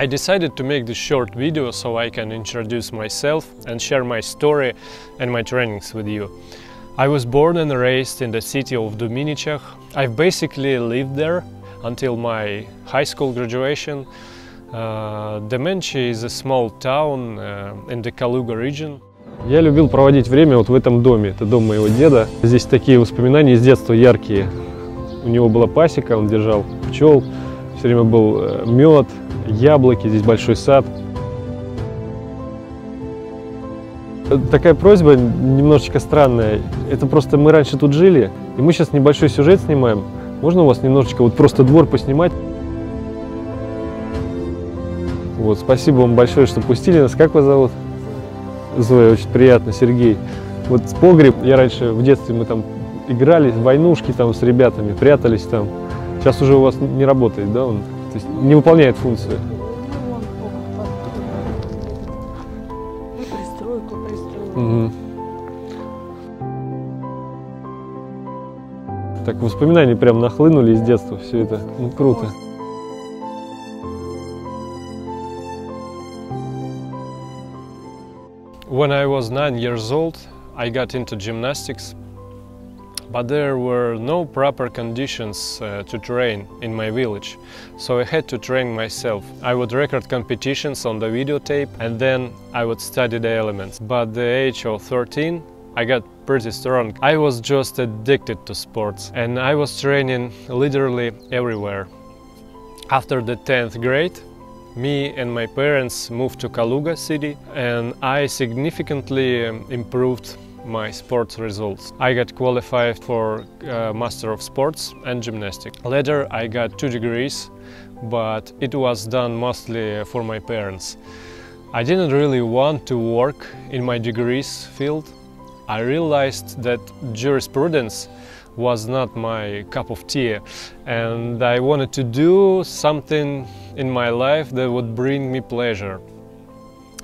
I decided to make this short video so I can introduce myself and share my story and my trainings with you. I was born and raised in the city of Duminichi. I've basically lived there until my high school graduation. Uh, Duminichi is a small town uh, in the Kaluga region. Я любил проводить время вот в этом доме. Это дом моего деда. Здесь такие воспоминания из детства яркие. У него была пасека, он держал пчел, все время был э, мед, яблоки, здесь большой сад. Такая просьба немножечко странная. Это просто мы раньше тут жили, и мы сейчас небольшой сюжет снимаем. Можно у вас немножечко вот просто двор поснимать? Вот, спасибо вам большое, что пустили нас. Как вас зовут? Зоя, очень приятно, Сергей. Вот погреб, я раньше в детстве мы там играли, в войнушки там с ребятами, прятались там. Сейчас уже у вас не работает, да, он? То есть не выполняет функцию. И пристройку пристроили. Угу. Так воспоминания прям нахлынули из детства, все это. Ну круто. When I was nine years old, I got into gymnastics, but there were no proper conditions uh, to train in my village, so I had to train myself. I would record competitions on the videotape and then I would study the elements. But at the age of 13, I got pretty strong. I was just addicted to sports and I was training literally everywhere. After the 10th grade, me and my parents moved to Kaluga city and I significantly um, improved my sports results. I got qualified for uh, Master of Sports and Gymnastics. Later I got two degrees, but it was done mostly for my parents. I didn't really want to work in my degrees field. I realized that jurisprudence was not my cup of tea and I wanted to do something in my life that would bring me pleasure.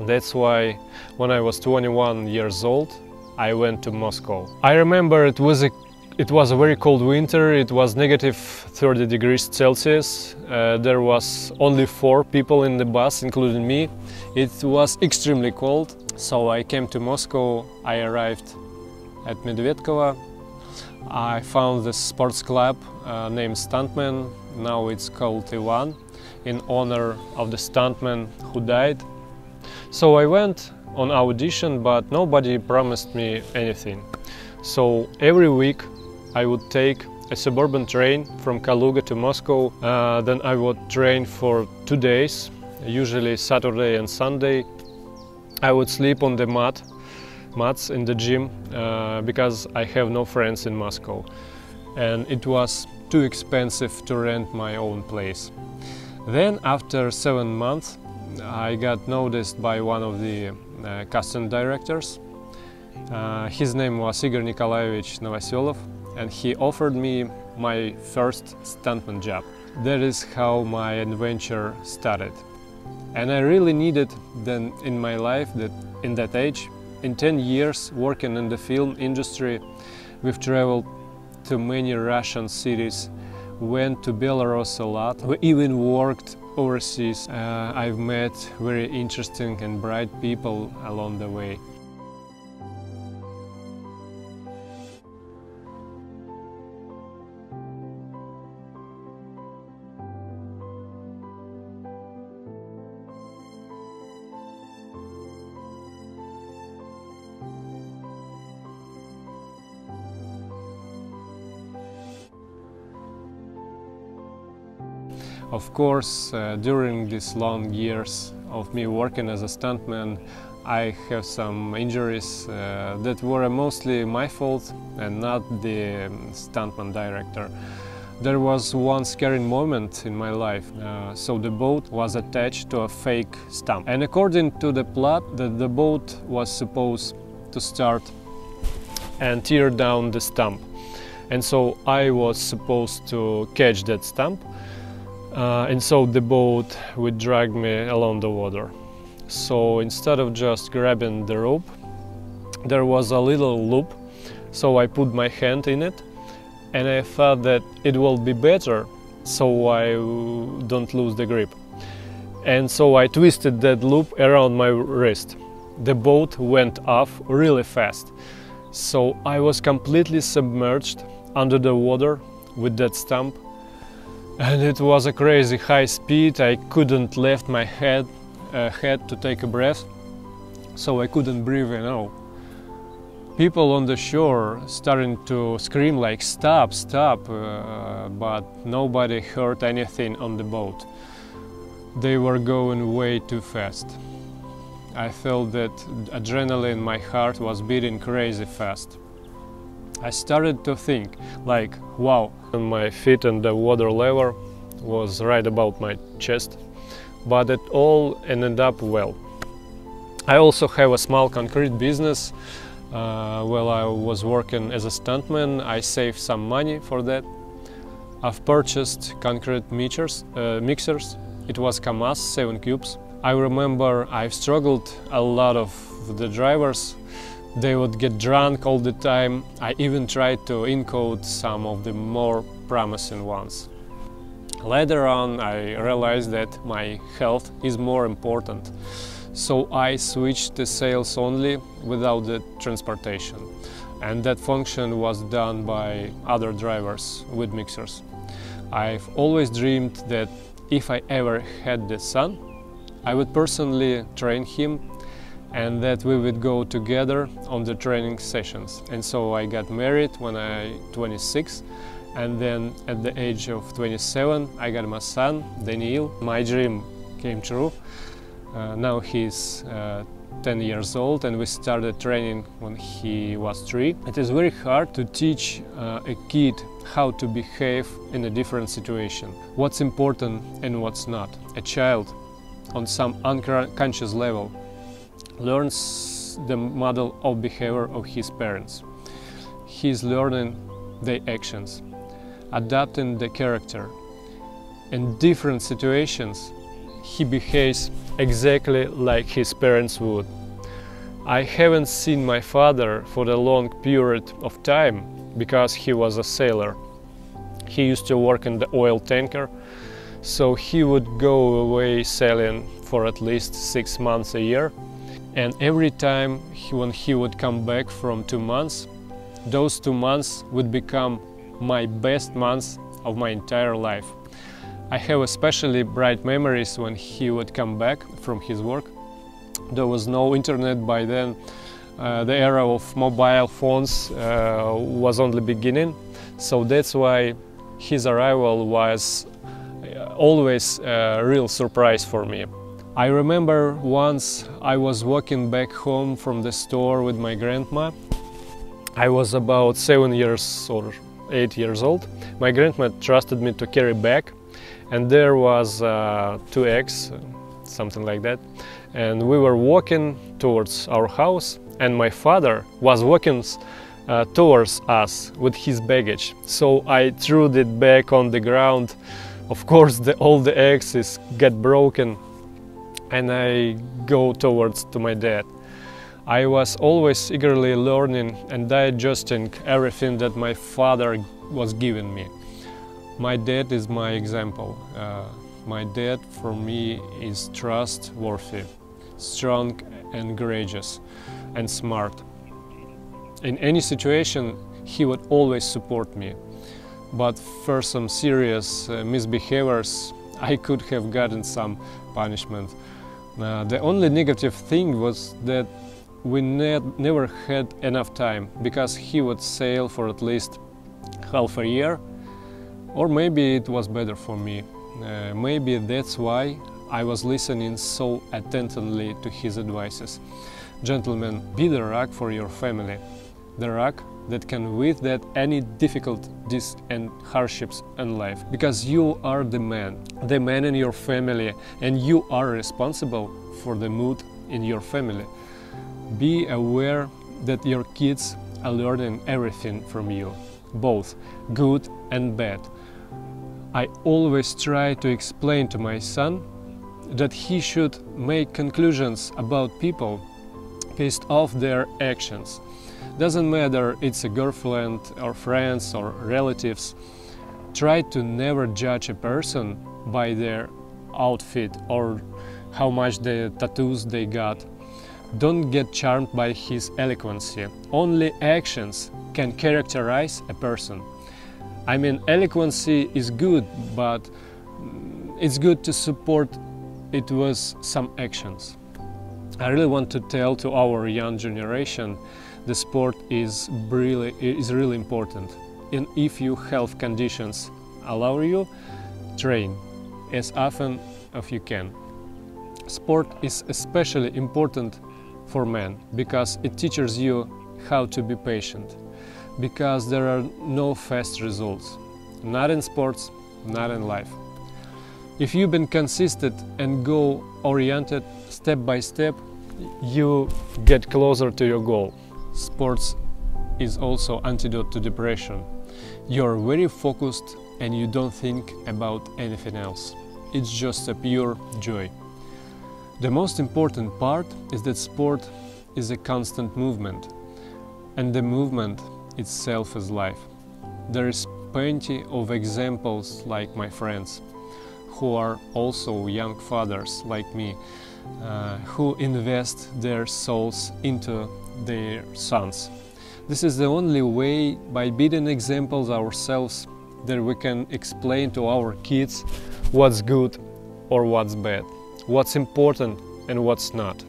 That's why when I was 21 years old I went to Moscow. I remember it was a it was a very cold winter, it was negative 30 degrees Celsius. Uh, there was only four people in the bus, including me. It was extremely cold, so I came to Moscow. I arrived at Medvedkovo. I found the sports club uh, named Stuntman, now it's called Ivan, in honor of the stuntman who died. So I went on audition, but nobody promised me anything. So every week I would take a suburban train from Kaluga to Moscow. Uh, then I would train for two days, usually Saturday and Sunday. I would sleep on the mat, mats in the gym uh, because I have no friends in Moscow. And it was too expensive to rent my own place. Then after seven months I got noticed by one of the uh, casting directors. Uh, his name was Igor Nikolaevich Novoselov and he offered me my first stuntman job. That is how my adventure started. And I really needed then in my life that in that age, in 10 years working in the film industry, we've traveled to many Russian cities, went to Belarus a lot, we even worked overseas. Uh, I've met very interesting and bright people along the way. Of course, uh, during these long years of me working as a stuntman, I have some injuries uh, that were mostly my fault and not the um, stuntman director. There was one scary moment in my life. Uh, so the boat was attached to a fake stump. And according to the plot, the, the boat was supposed to start and tear down the stump. And so I was supposed to catch that stump uh, and so the boat would drag me along the water. So instead of just grabbing the rope, there was a little loop, so I put my hand in it and I thought that it will be better so I don't lose the grip. and so I twisted that loop around my wrist. The boat went off really fast, so I was completely submerged under the water with that stump. And it was a crazy high speed. I couldn't lift my head, uh, head to take a breath, so I couldn't breathe at all. People on the shore starting to scream like "Stop, stop!" Uh, but nobody heard anything on the boat. They were going way too fast. I felt that adrenaline in my heart was beating crazy fast. I started to think like, wow, and my feet and the water level was right about my chest, but it all ended up well. I also have a small concrete business. Uh, while I was working as a stuntman, I saved some money for that. I've purchased concrete mixers, uh, mixers. It was KAMAZ 7 cubes. I remember I've struggled a lot of the drivers. They would get drunk all the time. I even tried to encode some of the more promising ones. Later on, I realized that my health is more important. So I switched to sales only without the transportation. And that function was done by other drivers with mixers. I've always dreamed that if I ever had the son, I would personally train him and that we would go together on the training sessions. And so I got married when I 26 and then at the age of 27 I got my son, Daniil. My dream came true. Uh, now he's uh, 10 years old and we started training when he was 3. It is very hard to teach uh, a kid how to behave in a different situation, what's important and what's not. A child on some unconscious level learns the model of behavior of his parents. He is learning their actions, adapting the character. In different situations, he behaves exactly like his parents would. I haven't seen my father for a long period of time because he was a sailor. He used to work in the oil tanker, so he would go away sailing for at least six months a year. And every time he, when he would come back from two months, those two months would become my best months of my entire life. I have especially bright memories when he would come back from his work. There was no internet by then. Uh, the era of mobile phones uh, was only beginning, so that's why his arrival was uh, always a real surprise for me. I remember once I was walking back home from the store with my grandma. I was about seven years or eight years old. My grandma trusted me to carry back and there was uh, two eggs, something like that. And we were walking towards our house, and my father was walking uh, towards us with his baggage. So I threw it back on the ground. Of course, the, all the eggs is get broken, and I go towards to my dad. I was always eagerly learning and digesting everything that my father was giving me. My dad is my example. Uh, my dad for me is trustworthy, strong and courageous, and smart. In any situation, he would always support me. But for some serious uh, misbehaviors, I could have gotten some punishment. Uh, the only negative thing was that we ne never had enough time because he would sail for at least half a year or maybe it was better for me. Uh, maybe that's why I was listening so attentively to his advices. Gentlemen, be the rock for your family. The rock that can withstand any difficulties and hardships in life. Because you are the man, the man in your family, and you are responsible for the mood in your family. Be aware that your kids are learning everything from you, both good and bad. I always try to explain to my son that he should make conclusions about people based off their actions. Doesn't matter it's a girlfriend or friends or relatives. Try to never judge a person by their outfit or how much the tattoos they got. Don't get charmed by his eloquence. Only actions can characterize a person. I mean, eloquence is good, but it's good to support it with some actions. I really want to tell to our young generation the sport is really, is really important. And if your health conditions allow you, train as often as you can. Sport is especially important for men because it teaches you how to be patient because there are no fast results not in sports not in life if you've been consistent and goal oriented step by step you get closer to your goal sports is also antidote to depression. You're very focused and you don't think about anything else. It's just a pure joy. The most important part is that sport is a constant movement, and the movement itself is life. There is plenty of examples like my friends, who are also young fathers like me, uh, who invest their souls into their sons. This is the only way, by being examples ourselves, that we can explain to our kids what's good or what's bad what's important and what's not.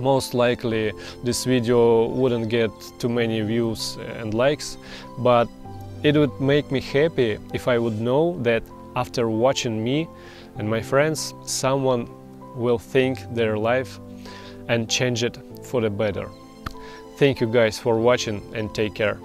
Most likely this video wouldn't get too many views and likes but it would make me happy if I would know that after watching me and my friends someone will think their life and change it for the better. Thank you guys for watching and take care.